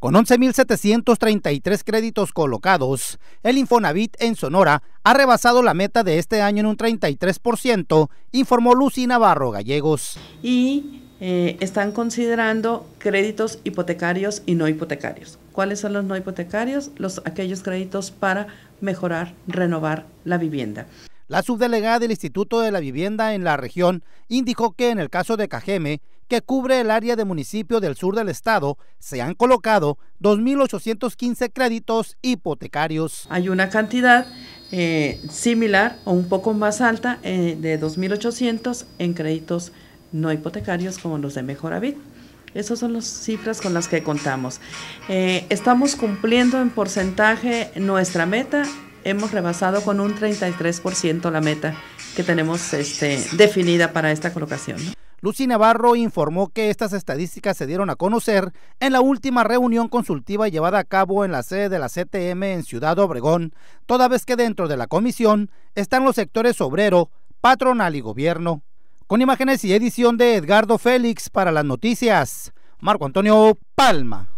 Con 11.733 créditos colocados, el Infonavit en Sonora ha rebasado la meta de este año en un 33%, informó Lucy Navarro Gallegos. Y eh, están considerando créditos hipotecarios y no hipotecarios. ¿Cuáles son los no hipotecarios? Los, aquellos créditos para mejorar, renovar la vivienda. La subdelegada del Instituto de la Vivienda en la región indicó que en el caso de Cajeme, que cubre el área de municipio del sur del estado, se han colocado 2.815 créditos hipotecarios. Hay una cantidad eh, similar o un poco más alta eh, de 2.800 en créditos no hipotecarios como los de Mejoravit. Esas son las cifras con las que contamos. Eh, estamos cumpliendo en porcentaje nuestra meta. Hemos rebasado con un 33% la meta que tenemos este, definida para esta colocación. Lucy Navarro informó que estas estadísticas se dieron a conocer en la última reunión consultiva llevada a cabo en la sede de la CTM en Ciudad Obregón, toda vez que dentro de la comisión están los sectores obrero, patronal y gobierno. Con imágenes y edición de Edgardo Félix para las noticias, Marco Antonio Palma.